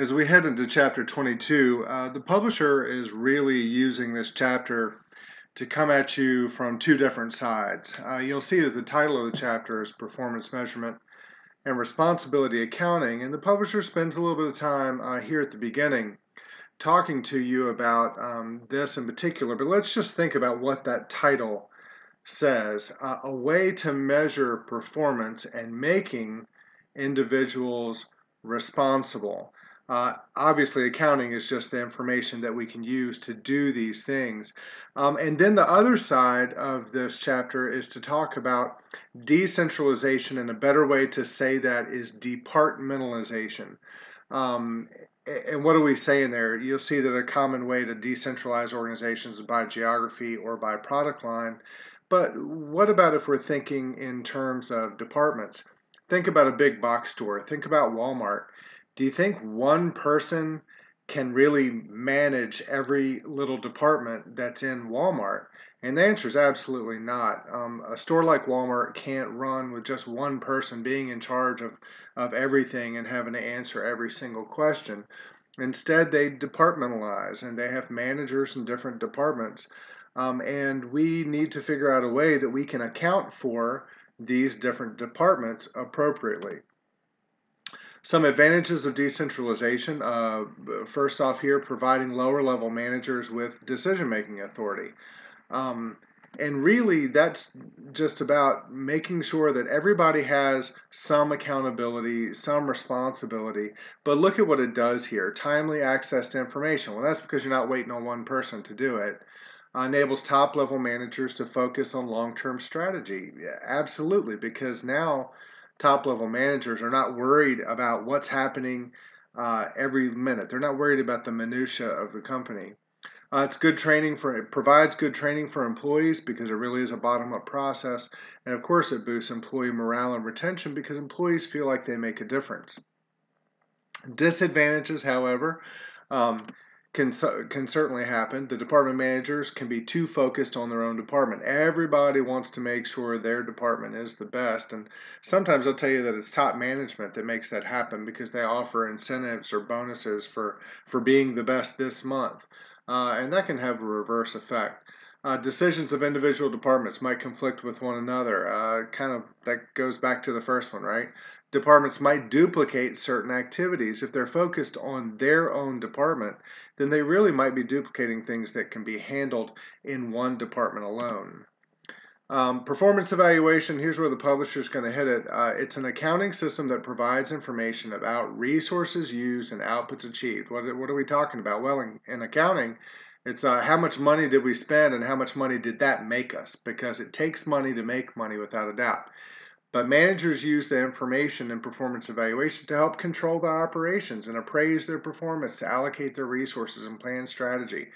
As we head into chapter 22, uh, the publisher is really using this chapter to come at you from two different sides. Uh, you'll see that the title of the chapter is Performance Measurement and Responsibility Accounting, and the publisher spends a little bit of time uh, here at the beginning talking to you about um, this in particular, but let's just think about what that title says uh, a way to measure performance and making individuals responsible. Uh, obviously, accounting is just the information that we can use to do these things. Um, and then the other side of this chapter is to talk about decentralization, and a better way to say that is departmentalization. Um, and what do we say in there? You'll see that a common way to decentralize organizations is by geography or by product line. But what about if we're thinking in terms of departments? Think about a big box store. Think about Walmart do you think one person can really manage every little department that's in Walmart? And the answer is absolutely not. Um, a store like Walmart can't run with just one person being in charge of, of everything and having to answer every single question. Instead, they departmentalize and they have managers in different departments. Um, and we need to figure out a way that we can account for these different departments appropriately. Some advantages of decentralization. Uh, first off, here, providing lower level managers with decision making authority. Um, and really, that's just about making sure that everybody has some accountability, some responsibility. But look at what it does here timely access to information. Well, that's because you're not waiting on one person to do it. Uh, enables top level managers to focus on long term strategy. Yeah, absolutely, because now top level managers are not worried about what's happening uh, every minute. They're not worried about the minutia of the company. Uh, it's good training for it provides good training for employees because it really is a bottom up process, and of course it boosts employee morale and retention because employees feel like they make a difference. Disadvantages, however, um, can can certainly happen. The department managers can be too focused on their own department. Everybody wants to make sure their department is the best, and sometimes I'll tell you that it's top management that makes that happen because they offer incentives or bonuses for for being the best this month, uh, and that can have a reverse effect. Uh, decisions of individual departments might conflict with one another. Uh, kind of that goes back to the first one, right? Departments might duplicate certain activities if they're focused on their own department then they really might be duplicating things that can be handled in one department alone. Um, performance evaluation, here's where the publisher is going to hit it. Uh, it's an accounting system that provides information about resources used and outputs achieved. What, what are we talking about? Well, in, in accounting, it's uh, how much money did we spend and how much money did that make us? Because it takes money to make money without a doubt. But managers use the information in performance evaluation to help control their operations and appraise their performance, to allocate their resources and plan strategy.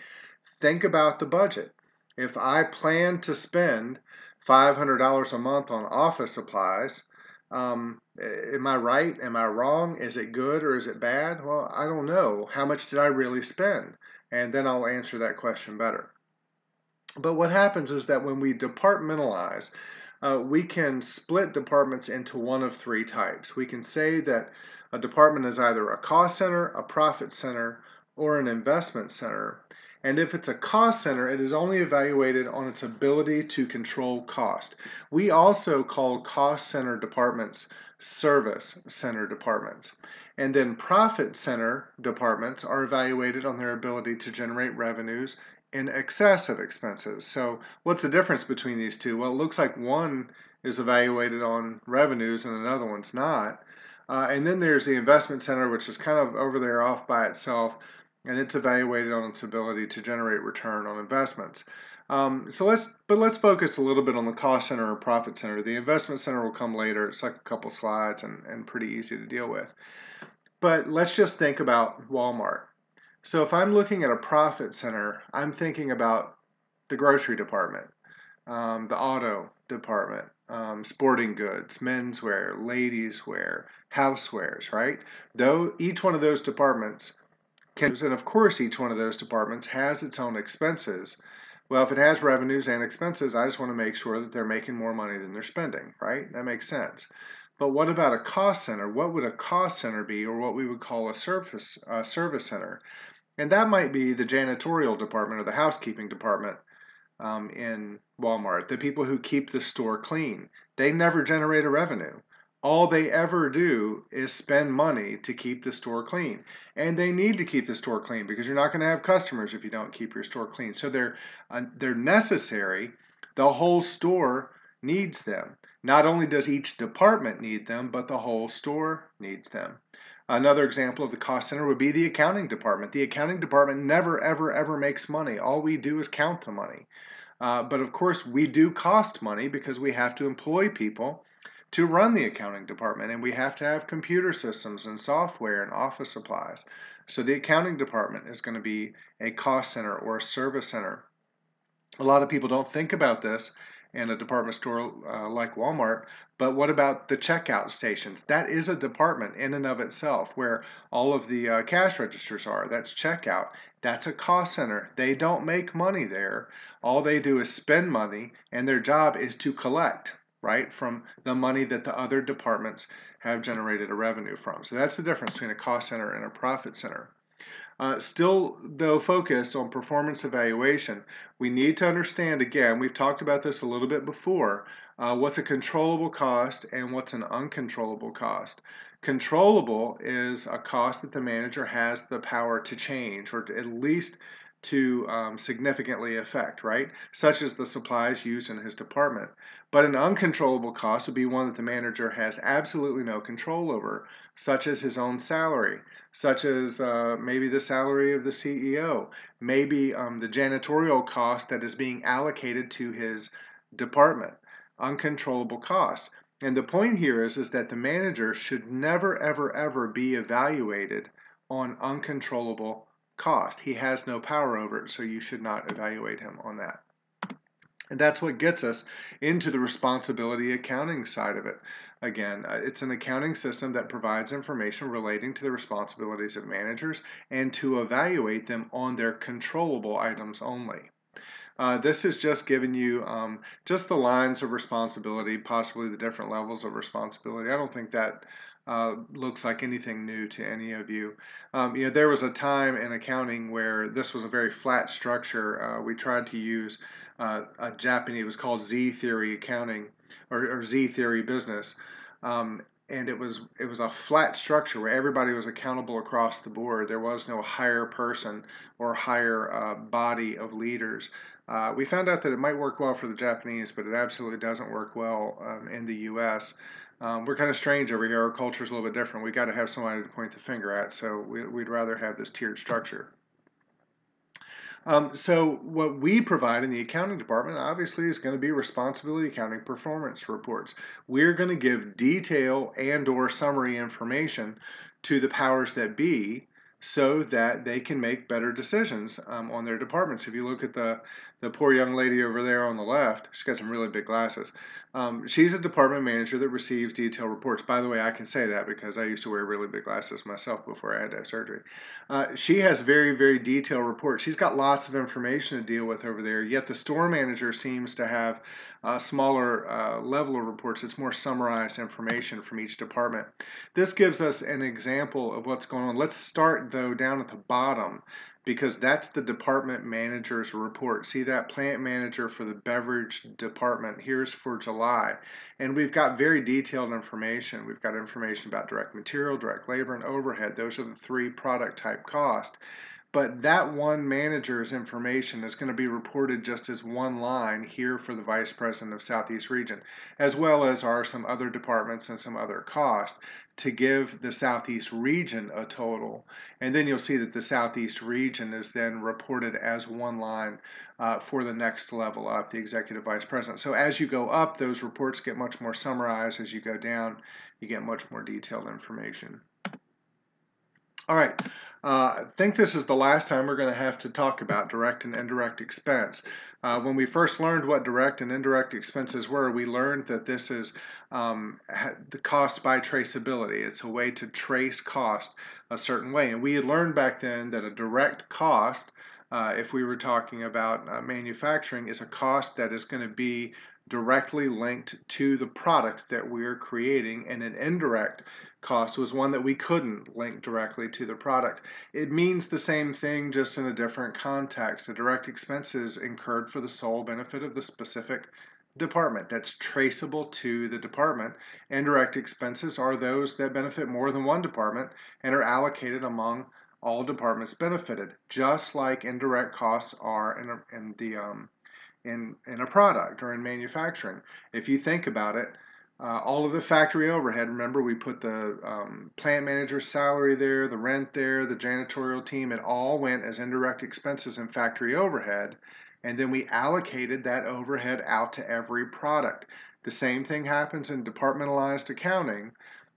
Think about the budget. If I plan to spend $500 a month on office supplies, um, am I right? Am I wrong? Is it good or is it bad? Well, I don't know. How much did I really spend? And then I'll answer that question better. But what happens is that when we departmentalize, uh, we can split departments into one of three types. We can say that a department is either a cost center, a profit center, or an investment center. And if it's a cost center, it is only evaluated on its ability to control cost. We also call cost center departments service center departments. And then profit center departments are evaluated on their ability to generate revenues in excess of expenses. So what's the difference between these two? Well, it looks like one is evaluated on revenues and another one's not. Uh, and then there's the investment center, which is kind of over there off by itself, and it's evaluated on its ability to generate return on investments. Um, so let's, but let's focus a little bit on the cost center or profit center. The investment center will come later. It's like a couple slides and, and pretty easy to deal with. But let's just think about Walmart. So if I'm looking at a profit center, I'm thinking about the grocery department, um, the auto department, um, sporting goods, menswear, ladies' wear, housewares, right? Though each one of those departments can, and of course each one of those departments has its own expenses. Well, if it has revenues and expenses, I just want to make sure that they're making more money than they're spending, right? That makes sense. But what about a cost center? What would a cost center be, or what we would call a service a service center? And that might be the janitorial department or the housekeeping department um, in Walmart, the people who keep the store clean. They never generate a revenue. All they ever do is spend money to keep the store clean. And they need to keep the store clean because you're not going to have customers if you don't keep your store clean. So they're uh, they're necessary. The whole store needs them. Not only does each department need them, but the whole store needs them. Another example of the cost center would be the accounting department. The accounting department never, ever, ever makes money. All we do is count the money. Uh, but of course, we do cost money because we have to employ people to run the accounting department, and we have to have computer systems and software and office supplies. So the accounting department is going to be a cost center or a service center. A lot of people don't think about this in a department store uh, like Walmart. But what about the checkout stations? That is a department in and of itself where all of the uh, cash registers are. That's checkout. That's a cost center. They don't make money there. All they do is spend money, and their job is to collect, right, from the money that the other departments have generated a revenue from. So that's the difference between a cost center and a profit center. Uh, still, though, focused on performance evaluation, we need to understand again, we've talked about this a little bit before, uh, what's a controllable cost and what's an uncontrollable cost. Controllable is a cost that the manager has the power to change or at least to um, significantly affect, right? Such as the supplies used in his department. But an uncontrollable cost would be one that the manager has absolutely no control over, such as his own salary, such as uh, maybe the salary of the CEO, maybe um, the janitorial cost that is being allocated to his department, uncontrollable cost. And the point here is, is that the manager should never, ever, ever be evaluated on uncontrollable cost. He has no power over it, so you should not evaluate him on that. And that's what gets us into the responsibility accounting side of it. Again, uh, it's an accounting system that provides information relating to the responsibilities of managers and to evaluate them on their controllable items only. Uh, this is just giving you um, just the lines of responsibility, possibly the different levels of responsibility. I don't think that uh, looks like anything new to any of you. Um, you know, there was a time in accounting where this was a very flat structure. Uh, we tried to use uh, a Japanese, it was called Z theory accounting or, or Z theory business. Um, and it was it was a flat structure where everybody was accountable across the board. There was no higher person or higher uh, body of leaders. Uh, we found out that it might work well for the Japanese, but it absolutely doesn't work well um, in the U.S. Um, we're kind of strange over here. Our culture is a little bit different. We've got to have somebody to point the finger at, so we, would rather have this tiered structure. Um, so what we provide in the accounting department obviously is going to be responsibility accounting performance reports. We're going to give detail and or summary information to the powers that be so that they can make better decisions um, on their departments. If you look at the the poor young lady over there on the left, she's got some really big glasses. Um, she's a department manager that receives detailed reports. By the way, I can say that because I used to wear really big glasses myself before I had to have surgery. Uh, she has very, very detailed reports. She's got lots of information to deal with over there, yet the store manager seems to have a smaller uh, level of reports. It's more summarized information from each department. This gives us an example of what's going on. Let's start, though, down at the bottom because that's the department manager's report. See that plant manager for the beverage department. Here's for July. And we've got very detailed information. We've got information about direct material, direct labor, and overhead. Those are the three product type cost. But that one manager's information is going to be reported just as one line here for the Vice President of Southeast Region, as well as are some other departments and some other costs to give the Southeast region a total. And then you'll see that the Southeast region is then reported as one line uh, for the next level up, the Executive Vice President. So as you go up, those reports get much more summarized. As you go down, you get much more detailed information. All right, uh, I think this is the last time we're going to have to talk about direct and indirect expense. Uh, when we first learned what direct and indirect expenses were, we learned that this is um, the cost by traceability. It's a way to trace cost a certain way. And we had learned back then that a direct cost, uh, if we were talking about uh, manufacturing, is a cost that is going to be directly linked to the product that we're creating, and an indirect cost was one that we couldn't link directly to the product. It means the same thing just in a different context. A direct expense is incurred for the sole benefit of the specific department that's traceable to the department. Indirect expenses are those that benefit more than one department and are allocated among all departments benefited, just like indirect costs are in, in the um, in in a product or in manufacturing. If you think about it, uh, all of the factory overhead. Remember, we put the um, plant manager's salary there, the rent there, the janitorial team. It all went as indirect expenses in factory overhead, and then we allocated that overhead out to every product. The same thing happens in departmentalized accounting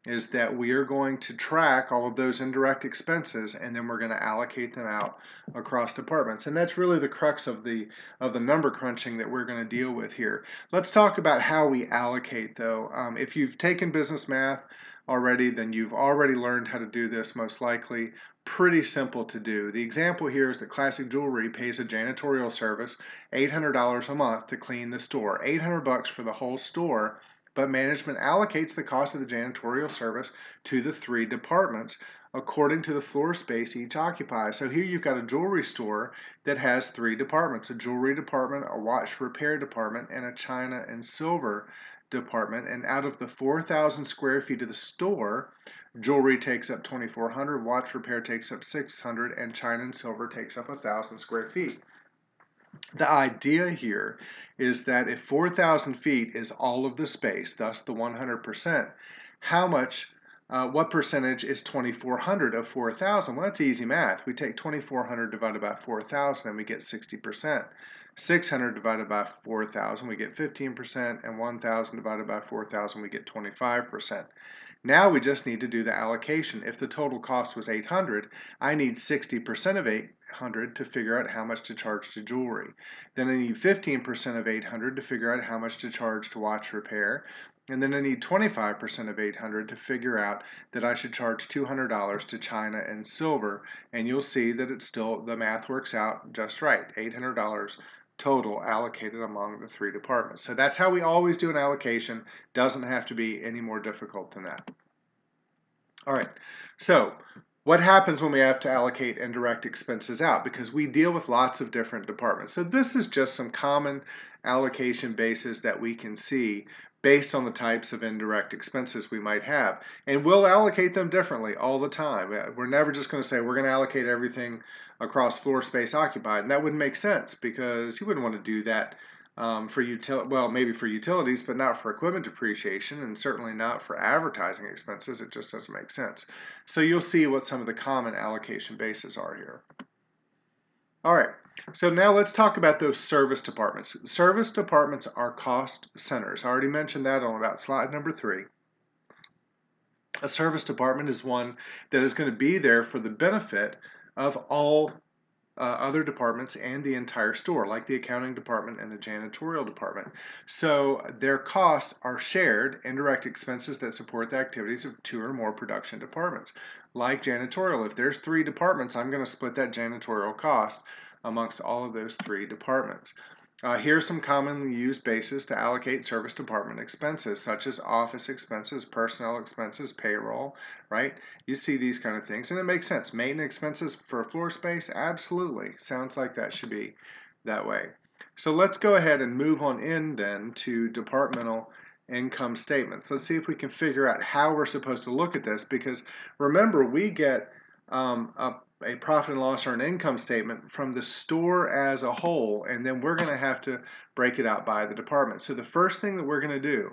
is that we are going to track all of those indirect expenses and then we're going to allocate them out across departments. And that's really the crux of the of the number crunching that we're going to deal with here. Let's talk about how we allocate though. Um, if you've taken business math already then you've already learned how to do this most likely. Pretty simple to do. The example here is that classic jewelry pays a janitorial service $800 a month to clean the store. 800 bucks for the whole store but management allocates the cost of the janitorial service to the three departments according to the floor space each occupies. So here you've got a jewelry store that has three departments, a jewelry department, a watch repair department, and a china and silver department. And out of the 4,000 square feet of the store, jewelry takes up 2,400, watch repair takes up 600, and china and silver takes up 1,000 square feet. The idea here is that if 4,000 feet is all of the space, thus the 100%, how much, uh, what percentage is 2,400 of 4,000? Well, that's easy math. We take 2,400 divided by 4,000 and we get 60%. 600 divided by 4,000, we get 15%, and 1,000 divided by 4,000, we get 25%. Now we just need to do the allocation. If the total cost was 800, I need 60% of 800 to figure out how much to charge to jewelry. Then I need 15% of 800 to figure out how much to charge to watch repair. And then I need 25% of 800 to figure out that I should charge $200 to China and silver. And you'll see that it's still, the math works out just right. $800 total allocated among the three departments. So that's how we always do an allocation. Doesn't have to be any more difficult than that. All right, so what happens when we have to allocate indirect expenses out? Because we deal with lots of different departments. So this is just some common allocation bases that we can see based on the types of indirect expenses we might have. And we'll allocate them differently all the time. We're never just going to say we're going to allocate everything across floor space occupied. And that wouldn't make sense because you wouldn't want to do that um, for util well maybe for utilities, but not for equipment depreciation, and certainly not for advertising expenses. It just doesn't make sense. So you'll see what some of the common allocation bases are here. All right, so now let's talk about those service departments. Service departments are cost centers. I already mentioned that on about slide number three. A service department is one that is going to be there for the benefit of all uh, other departments and the entire store, like the accounting department and the janitorial department. So their costs are shared indirect expenses that support the activities of two or more production departments. Like janitorial, if there's three departments, I'm going to split that janitorial cost amongst all of those three departments. Uh, here are some commonly used bases to allocate service department expenses, such as office expenses, personnel expenses, payroll, right? You see these kind of things, and it makes sense. Maintenance expenses for a floor space, absolutely. Sounds like that should be that way. So let's go ahead and move on in then to departmental income statements. Let's see if we can figure out how we're supposed to look at this, because remember, we get um, a a profit and loss or an income statement from the store as a whole, and then we're going to have to break it out by the department. So the first thing that we're going to do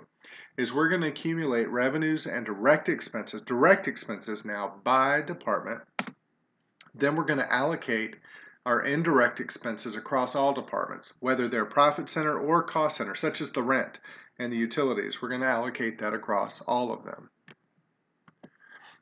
is we're going to accumulate revenues and direct expenses, direct expenses now by department. Then we're going to allocate our indirect expenses across all departments, whether they're profit center or cost center, such as the rent and the utilities. We're going to allocate that across all of them.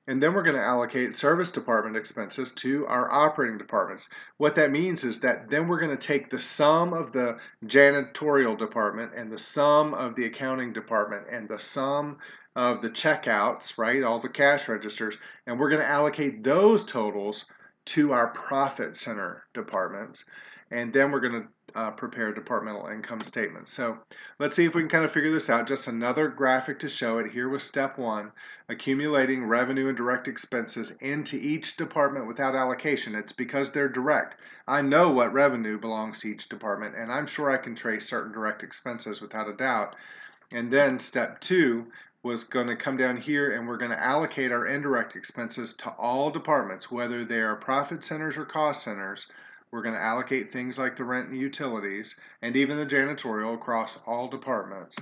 And then we're going to allocate service department expenses to our operating departments. What that means is that then we're going to take the sum of the janitorial department and the sum of the accounting department and the sum of the checkouts, right, all the cash registers, and we're going to allocate those totals to our profit center departments. And then we're going to uh, prepare departmental income statements. So let's see if we can kind of figure this out. Just another graphic to show it. Here was step one, accumulating revenue and direct expenses into each department without allocation. It's because they're direct. I know what revenue belongs to each department, and I'm sure I can trace certain direct expenses without a doubt. And then step two was going to come down here and we're going to allocate our indirect expenses to all departments, whether they are profit centers or cost centers, we're going to allocate things like the rent and utilities and even the janitorial across all departments.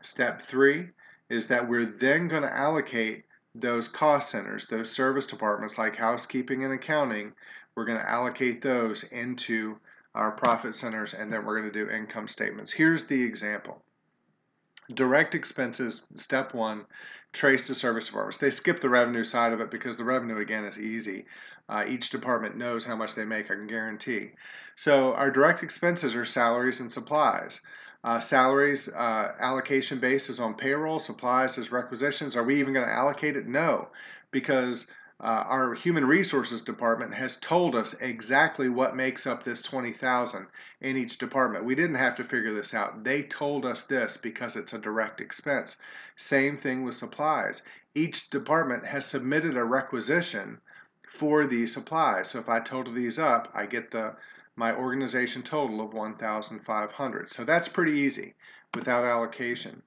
Step three is that we're then going to allocate those cost centers, those service departments like housekeeping and accounting, we're going to allocate those into our profit centers and then we're going to do income statements. Here's the example. Direct expenses, step one, trace to service departments. They skip the revenue side of it because the revenue, again, is easy. Uh, each department knows how much they make, I can guarantee. So our direct expenses are salaries and supplies. Uh, salaries uh, allocation base is on payroll, supplies is requisitions. Are we even going to allocate it? No, because uh, our human resources department has told us exactly what makes up this 20,000 in each department. We didn't have to figure this out. They told us this because it's a direct expense. Same thing with supplies. Each department has submitted a requisition for these supplies. So if I total these up, I get the my organization total of 1,500. So that's pretty easy without allocation.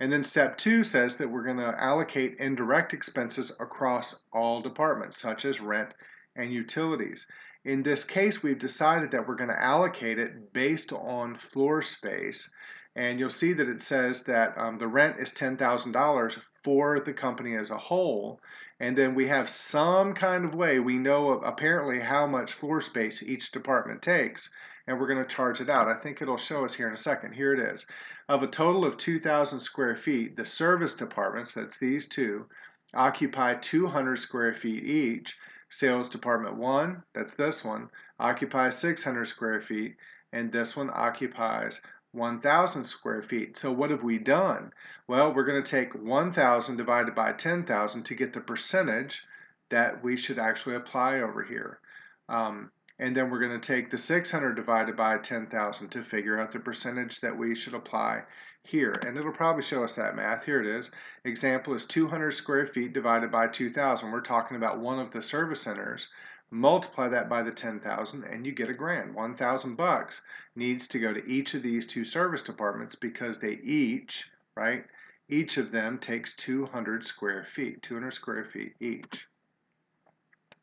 And then step two says that we're going to allocate indirect expenses across all departments, such as rent and utilities. In this case, we've decided that we're going to allocate it based on floor space. And you'll see that it says that um, the rent is $10,000 for the company as a whole. And then we have some kind of way we know apparently how much floor space each department takes and we're going to charge it out. I think it'll show us here in a second. Here it is. Of a total of 2,000 square feet, the service departments, that's these two, occupy 200 square feet each. Sales department one, that's this one, occupies 600 square feet, and this one occupies 1,000 square feet. So what have we done? Well, we're going to take 1,000 divided by 10,000 to get the percentage that we should actually apply over here. Um, and then we're going to take the 600 divided by 10,000 to figure out the percentage that we should apply here. And it'll probably show us that math. Here it is. Example is 200 square feet divided by 2,000. We're talking about one of the service centers. Multiply that by the 10,000 and you get a grand. 1,000 bucks needs to go to each of these two service departments because they each, right, each of them takes 200 square feet, 200 square feet each.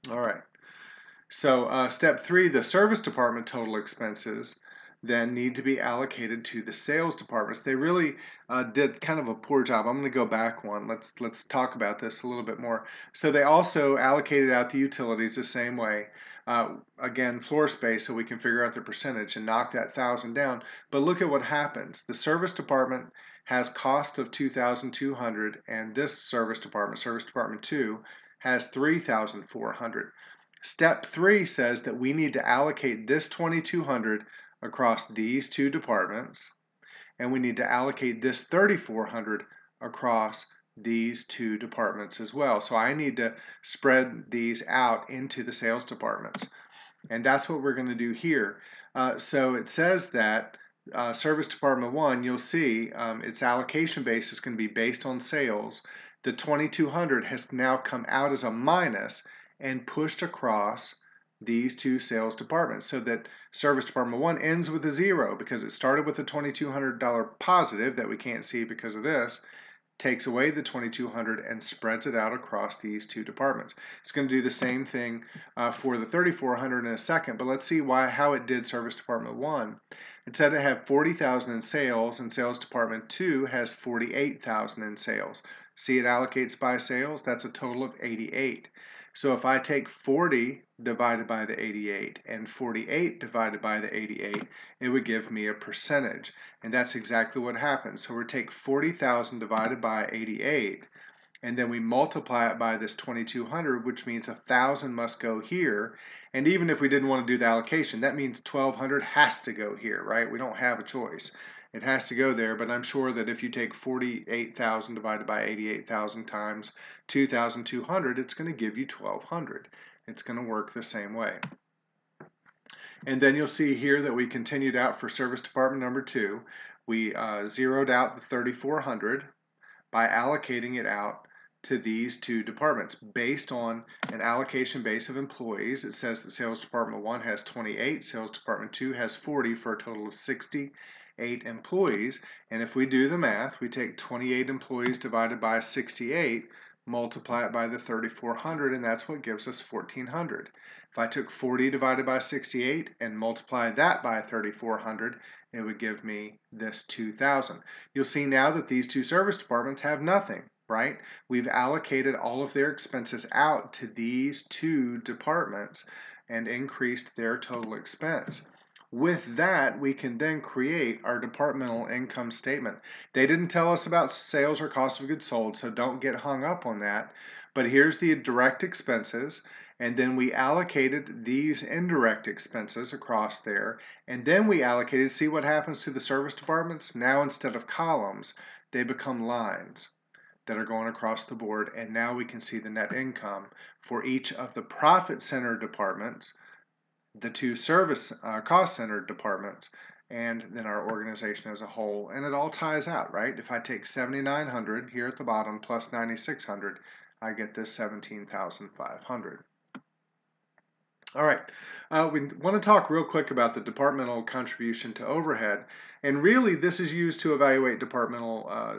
All right. So uh, step three, the service department total expenses then need to be allocated to the sales departments. They really uh, did kind of a poor job. I'm going to go back one. Let's let's talk about this a little bit more. So they also allocated out the utilities the same way. Uh, again, floor space, so we can figure out the percentage and knock that thousand down. But look at what happens. The service department has cost of 2,200, and this service department, service department two, has 3,400. Step three says that we need to allocate this 2200 across these two departments, and we need to allocate this 3400 across these two departments as well. So I need to spread these out into the sales departments. And that's what we're going to do here. Uh, so it says that uh, service department one, you'll see um, its allocation base is going to be based on sales. The 2200 has now come out as a minus and pushed across these two sales departments so that service department one ends with a zero because it started with a $2,200 positive that we can't see because of this, takes away the 2200 and spreads it out across these two departments. It's going to do the same thing uh, for the 3400 in a second, but let's see why how it did service department 1. It said it had 40,000 in sales and sales department 2 has 48,000 in sales. See it allocates by sales, that's a total of 88. So if I take 40 divided by the 88 and 48 divided by the 88, it would give me a percentage. And that's exactly what happens. So we take 40,000 divided by 88, and then we multiply it by this 2200, which means 1,000 must go here. And even if we didn't want to do the allocation, that means 1,200 has to go here, right? We don't have a choice. It has to go there, but I'm sure that if you take 48,000 divided by 88,000 times 2,200, it's going to give you 1,200. It's going to work the same way. And then you'll see here that we continued out for service department number two. We uh, zeroed out the 3400 by allocating it out to these two departments based on an allocation base of employees. It says that sales department one has 28, sales department two has 40 for a total of 68 employees. And if we do the math, we take 28 employees divided by 68, multiply it by the 3400, and that's what gives us 1400. If I took 40 divided by 68 and multiply that by 3400, it would give me this 2000. You'll see now that these two service departments have nothing right? We've allocated all of their expenses out to these two departments and increased their total expense. With that, we can then create our departmental income statement. They didn't tell us about sales or cost of goods sold, so don't get hung up on that. But here's the direct expenses, and then we allocated these indirect expenses across there, and then we allocated, see what happens to the service departments? Now instead of columns, they become lines that are going across the board. And now we can see the net income for each of the profit center departments, the two service uh, cost center departments, and then our organization as a whole. And it all ties out, right? If I take 7,900 here at the bottom plus 9,600, I get this 17,500. All right, uh, we want to talk real quick about the departmental contribution to overhead. And really, this is used to evaluate departmental uh,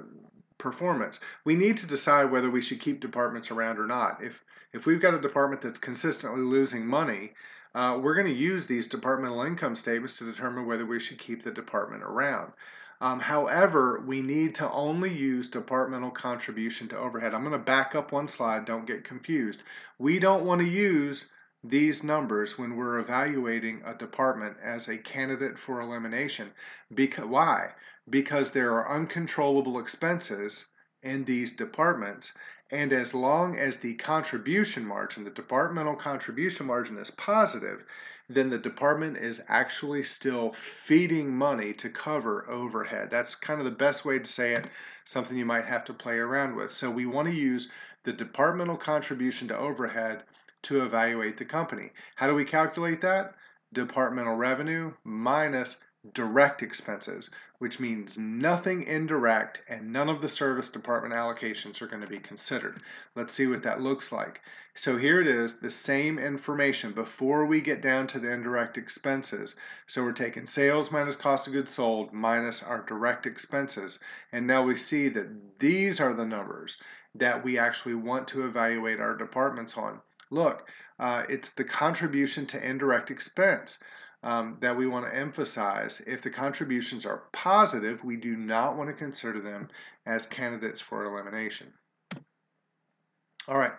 performance. We need to decide whether we should keep departments around or not. If if we've got a department that's consistently losing money, uh, we're going to use these departmental income statements to determine whether we should keep the department around. Um, however, we need to only use departmental contribution to overhead. I'm going to back up one slide, don't get confused. We don't want to use these numbers when we're evaluating a department as a candidate for elimination. Because, why? Because there are uncontrollable expenses in these departments. And as long as the contribution margin, the departmental contribution margin is positive, then the department is actually still feeding money to cover overhead. That's kind of the best way to say it, something you might have to play around with. So we want to use the departmental contribution to overhead to evaluate the company. How do we calculate that? Departmental revenue minus direct expenses, which means nothing indirect and none of the service department allocations are going to be considered. Let's see what that looks like. So here it is, the same information before we get down to the indirect expenses. So we're taking sales minus cost of goods sold minus our direct expenses. And now we see that these are the numbers that we actually want to evaluate our departments on. Look, uh, it's the contribution to indirect expense um, that we want to emphasize. If the contributions are positive, we do not want to consider them as candidates for elimination. All right,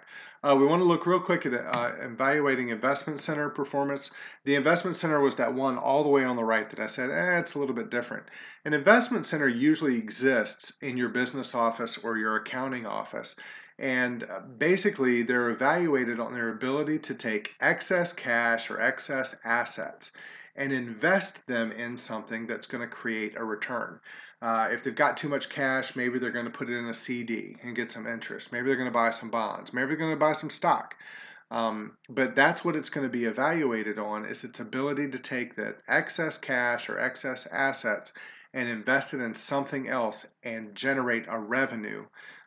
uh, we want to look real quick at uh, evaluating investment center performance. The investment center was that one all the way on the right that I said, eh, it's a little bit different. An investment center usually exists in your business office or your accounting office. And uh, basically, they're evaluated on their ability to take excess cash or excess assets and invest them in something that's going to create a return. Uh, if they've got too much cash, maybe they're going to put it in a CD and get some interest. Maybe they're going to buy some bonds. Maybe they're going to buy some stock. Um, but that's what it's going to be evaluated on is its ability to take that excess cash or excess assets and invest it in something else and generate a revenue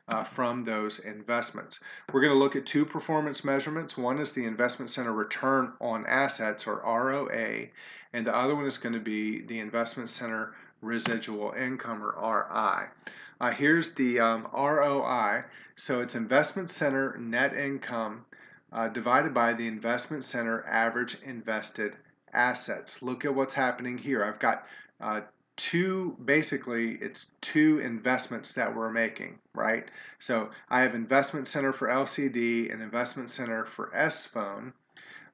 uh, from those investments. We're going to look at two performance measurements. One is the investment center return on assets or ROA, and the other one is going to be the investment center residual income or RI. Uh, here's the um, ROI. So it's investment center net income uh, divided by the investment center average invested assets. Look at what's happening here. I've got uh, two basically it's two investments that we're making right so i have investment center for lcd and investment center for s phone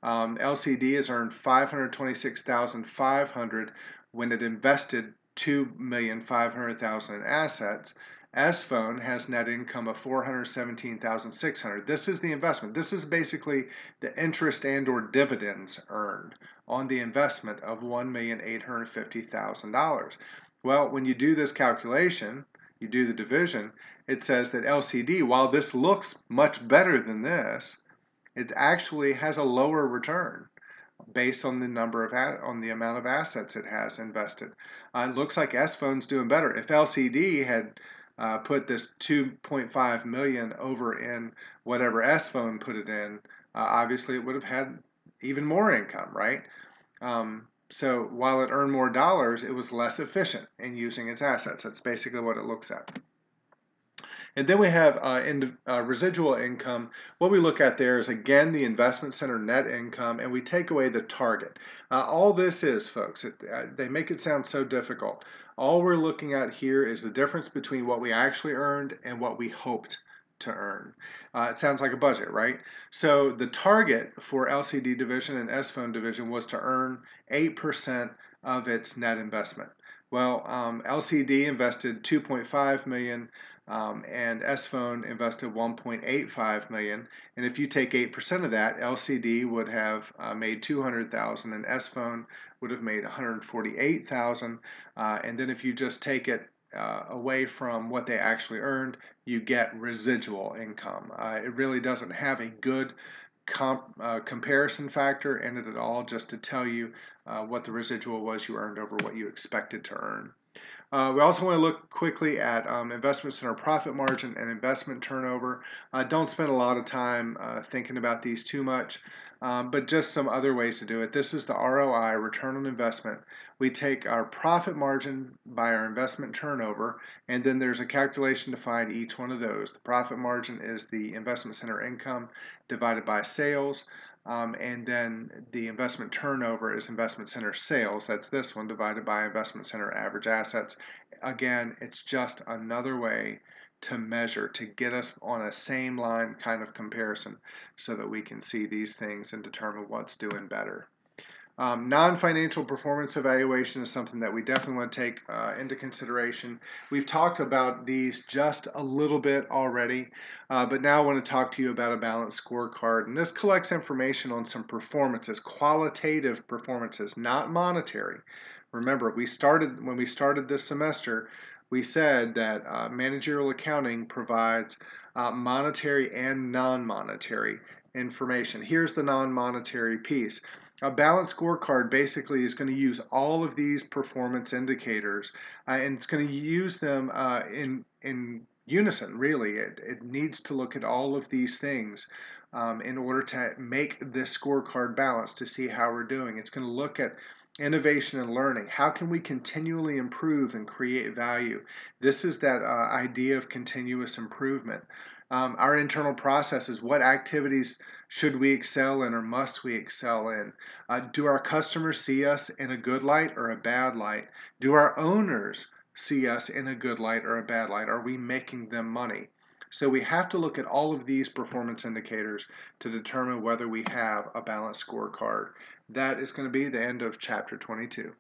um, lcd has earned 526500 when it invested 2500000 in assets S phone has net income of 417,600. This is the investment. This is basically the interest and or dividends earned on the investment of $1,850,000. Well, when you do this calculation, you do the division, it says that LCD, while this looks much better than this, it actually has a lower return based on the number of on the amount of assets it has invested. Uh, it looks like S Phone's doing better. If LCD had uh, put this 2.5 million over in whatever S Phone put it in, uh, obviously it would have had even more income, right? Um, so while it earned more dollars, it was less efficient in using its assets. That's basically what it looks at. And then we have uh, in, uh, residual income. What we look at there is again the investment center net income, and we take away the target. Uh, all this is, folks, it, uh, they make it sound so difficult. All we're looking at here is the difference between what we actually earned and what we hoped to earn. Uh, it sounds like a budget, right? So the target for LCD division and S phone division was to earn 8% of its net investment. Well, um, LCD invested 2.5 million um, and S Phone invested 1.85 million. And if you take 8% of that, LCD would have uh, made 200,000 and S Phone would have made 148,000. Uh, and then if you just take it uh, away from what they actually earned, you get residual income. Uh, it really doesn't have a good comp, uh, comparison factor in it at all, just to tell you uh, what the residual was you earned over what you expected to earn. Uh, we also want to look quickly at um, investment center profit margin and investment turnover. Uh, don't spend a lot of time uh, thinking about these too much, um, but just some other ways to do it. This is the ROI, return on investment. We take our profit margin by our investment turnover, and then there's a calculation to find each one of those. The profit margin is the investment center income divided by sales. Um, and then the investment turnover is investment center sales. That's this one divided by investment center average assets. Again, it's just another way to measure to get us on a same line kind of comparison so that we can see these things and determine what's doing better. Um, non-financial performance evaluation is something that we definitely want to take uh, into consideration. We've talked about these just a little bit already, uh, but now I want to talk to you about a balanced scorecard. And this collects information on some performances, qualitative performances, not monetary. Remember, we started when we started this semester, we said that uh, managerial accounting provides uh, monetary and non-monetary information. Here's the non-monetary piece. A balanced scorecard basically is going to use all of these performance indicators uh, and it's going to use them uh, in, in unison, really. It, it needs to look at all of these things um, in order to make this scorecard balanced to see how we're doing. It's going to look at innovation and learning. How can we continually improve and create value? This is that uh, idea of continuous improvement. Um, our internal processes, what activities should we excel in or must we excel in? Uh, do our customers see us in a good light or a bad light? Do our owners see us in a good light or a bad light? Are we making them money? So we have to look at all of these performance indicators to determine whether we have a balanced scorecard. That is going to be the end of chapter 22.